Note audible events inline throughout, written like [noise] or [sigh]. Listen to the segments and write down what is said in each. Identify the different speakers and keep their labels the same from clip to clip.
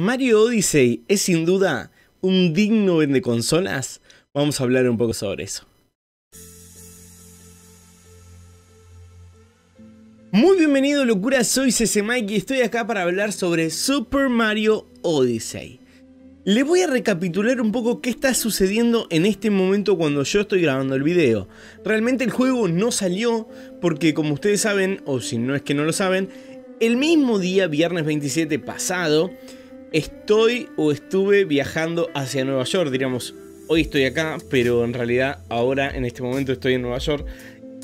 Speaker 1: Mario Odyssey es sin duda un digno vende consolas. Vamos a hablar un poco sobre eso. Muy bienvenido locura, soy CC Mike y estoy acá para hablar sobre Super Mario Odyssey. Les voy a recapitular un poco qué está sucediendo en este momento cuando yo estoy grabando el video. Realmente el juego no salió porque como ustedes saben, o si no es que no lo saben, el mismo día, viernes 27 pasado, estoy o estuve viajando hacia Nueva York, diríamos, hoy estoy acá, pero en realidad ahora en este momento estoy en Nueva York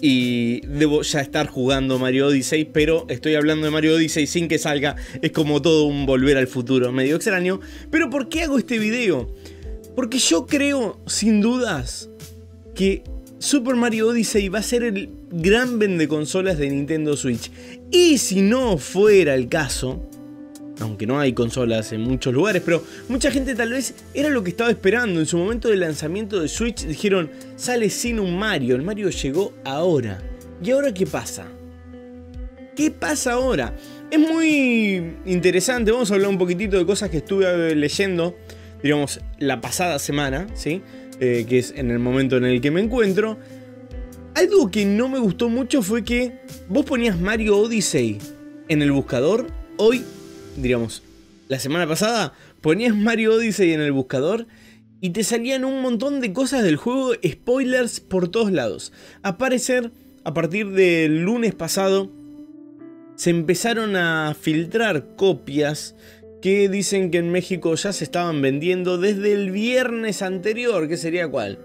Speaker 1: y debo ya estar jugando Mario Odyssey, pero estoy hablando de Mario Odyssey sin que salga, es como todo un volver al futuro, medio extraño. Pero ¿por qué hago este video? Porque yo creo, sin dudas, que Super Mario Odyssey va a ser el gran vende consolas de Nintendo Switch. Y si no fuera el caso, aunque no hay consolas en muchos lugares, pero mucha gente tal vez era lo que estaba esperando. En su momento de lanzamiento de Switch dijeron, sale sin un Mario, el Mario llegó ahora. ¿Y ahora qué pasa? ¿Qué pasa ahora? Es muy interesante, vamos a hablar un poquitito de cosas que estuve leyendo, digamos, la pasada semana, ¿sí? Eh, que es en el momento en el que me encuentro. Algo que no me gustó mucho fue que vos ponías Mario Odyssey en el buscador, hoy diríamos, la semana pasada ponías Mario Odyssey en el buscador y te salían un montón de cosas del juego, spoilers por todos lados. A parecer, a partir del lunes pasado, se empezaron a filtrar copias que dicen que en México ya se estaban vendiendo desde el viernes anterior, que sería cuál?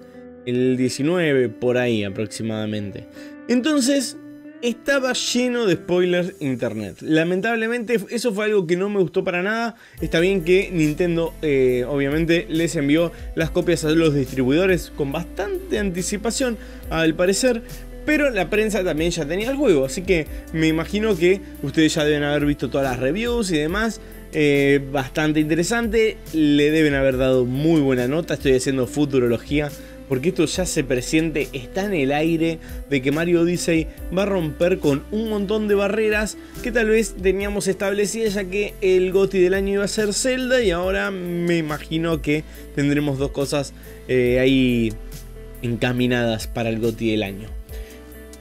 Speaker 1: El 19 por ahí aproximadamente. Entonces, estaba lleno de spoilers internet. Lamentablemente eso fue algo que no me gustó para nada. Está bien que Nintendo eh, obviamente les envió las copias a los distribuidores con bastante anticipación al parecer. Pero la prensa también ya tenía el juego, así que me imagino que ustedes ya deben haber visto todas las reviews y demás. Eh, bastante interesante, le deben haber dado muy buena nota, estoy haciendo futurología porque esto ya se presiente, está en el aire de que Mario Odyssey va a romper con un montón de barreras que tal vez teníamos establecidas ya que el GOTI del año iba a ser Zelda y ahora me imagino que tendremos dos cosas eh, ahí encaminadas para el GOTI del año.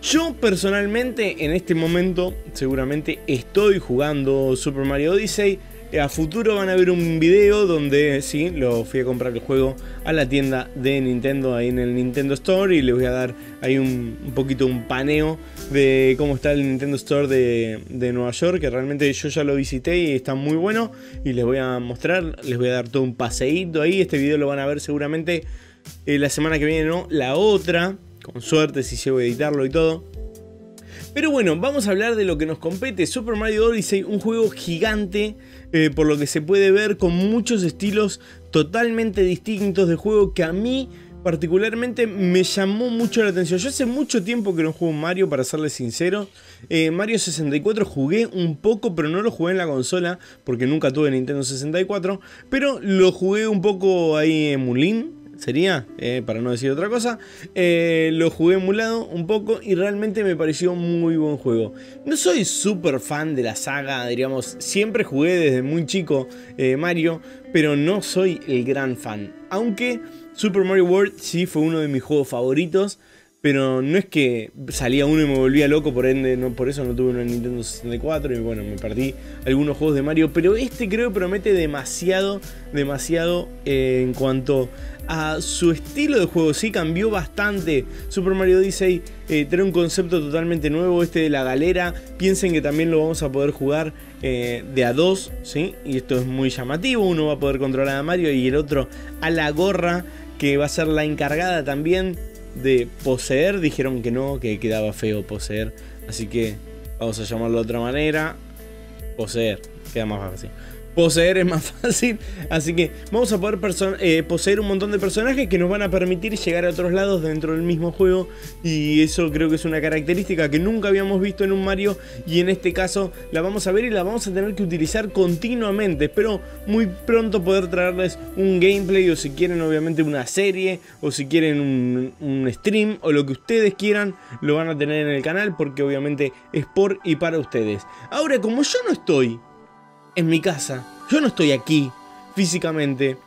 Speaker 1: Yo personalmente en este momento seguramente estoy jugando Super Mario Odyssey. A futuro van a ver un video donde sí, lo fui a comprar el juego a la tienda de Nintendo ahí en el Nintendo Store y les voy a dar ahí un, poquito un paneo de cómo está el Nintendo Store de, Nueva York, que realmente yo ya lo visité y está muy bueno y les voy a mostrar, les voy a dar todo un paseíto ahí, este video lo van a ver seguramente eh, la semana que viene, ¿no? La otra, con suerte si llego a editarlo y todo. Pero bueno, vamos a hablar de lo que nos compete. Super Mario Odyssey, un juego gigante, eh, por lo que se puede ver, con muchos estilos totalmente distintos de juego que a mí particularmente me llamó mucho la atención. Yo hace mucho tiempo que no juego Mario, para serles sincero. Eh, Mario 64 jugué un poco, pero no lo jugué en la consola, porque nunca tuve Nintendo 64. Pero lo jugué un poco ahí en Mulin, sería, eh, para no decir otra cosa. Eh, lo jugué emulado un poco y realmente me pareció muy buen juego. No soy súper fan de la saga, diríamos, siempre jugué desde muy chico eh, Mario, pero no soy el gran fan. Aunque Super Mario World sí fue uno de mis juegos favoritos. Pero no es que salía uno y me volvía loco, por ende, no, por eso no tuve una Nintendo 64 y bueno, me perdí algunos juegos de Mario. Pero este creo promete demasiado, demasiado en cuanto a su estilo de juego. Sí, cambió bastante. Super Mario Odyssey eh, tiene un concepto totalmente nuevo, este de la galera. Piensen que también lo vamos a poder jugar eh, de a dos, ¿sí? Y esto es muy llamativo. Uno va a poder controlar a Mario y el otro a la gorra, que va a ser la encargada también de poseer. Dijeron que no, que quedaba feo poseer. Así que vamos a llamarlo de otra manera. Poseer, queda más fácil poseer es más [laughs] fácil. Así que vamos a poder eh, poseer un montón de personajes que nos van a permitir llegar a otros lados dentro del mismo juego. Y eso creo que es una característica que nunca habíamos visto en un Mario. Y en este caso la vamos a ver y la vamos a tener que utilizar continuamente. Espero muy pronto poder traerles un gameplay o si quieren obviamente una serie o si quieren un, un stream o lo que ustedes quieran lo van a tener en el canal porque obviamente es por y para ustedes. Ahora como yo no estoy en mi casa. Yo no estoy aquí físicamente.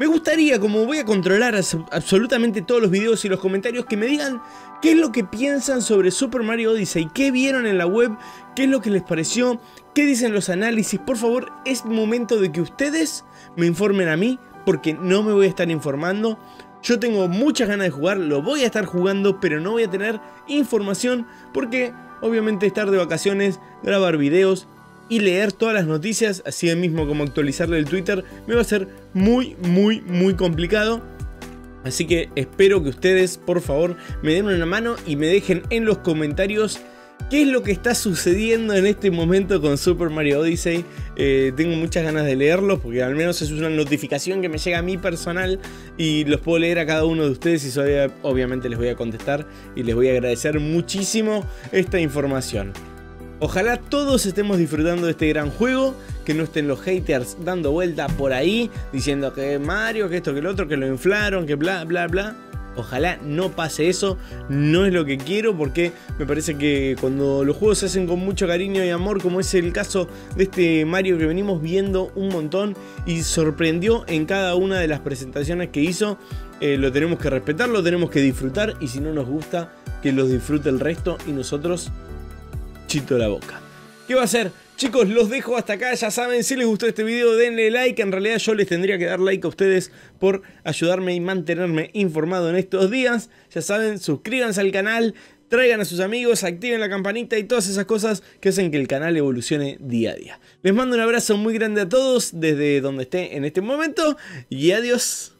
Speaker 1: Me gustaría, como voy a controlar absolutamente todos los videos y los comentarios, que me digan qué es lo que piensan sobre Super Mario Odyssey, qué vieron en la web, qué es lo que les pareció, qué dicen los análisis. Por favor, es momento de que ustedes me informen a mí, porque no me voy a estar informando. Yo tengo muchas ganas de jugar, lo voy a estar jugando, pero no voy a tener información porque obviamente estar de vacaciones, grabar videos y leer todas las noticias, así mismo como actualizarle el Twitter, me va a ser muy, muy, muy complicado. Así que espero que ustedes, por favor, me den una mano y me dejen en los comentarios qué es lo que está sucediendo en este momento con Super Mario Odyssey. Eh, tengo muchas ganas de leerlos porque al menos es una notificación que me llega a mí personal y los puedo leer a cada uno de ustedes y obviamente les voy a contestar y les voy a agradecer muchísimo esta información. Ojalá todos estemos disfrutando de este gran juego, que no estén los haters dando vuelta por ahí, diciendo que Mario, que esto, que el otro, que lo inflaron, que bla, bla, bla. Ojalá no pase eso, no es lo que quiero porque me parece que cuando los juegos se hacen con mucho cariño y amor, como es el caso de este Mario que venimos viendo un montón y sorprendió en cada una de las presentaciones que hizo, eh, lo tenemos que respetar, lo tenemos que disfrutar y si no nos gusta, que los disfrute el resto y nosotros chito la boca. ¿Qué va a hacer? Chicos, los dejo hasta acá, ya saben, si les gustó este video denle like, en realidad yo les tendría que dar like a ustedes por ayudarme y mantenerme informado en estos días, ya saben, suscríbanse al canal, traigan a sus amigos, activen la campanita y todas esas cosas que hacen que el canal evolucione día a día. Les mando un abrazo muy grande a todos desde donde esté en este momento y adiós.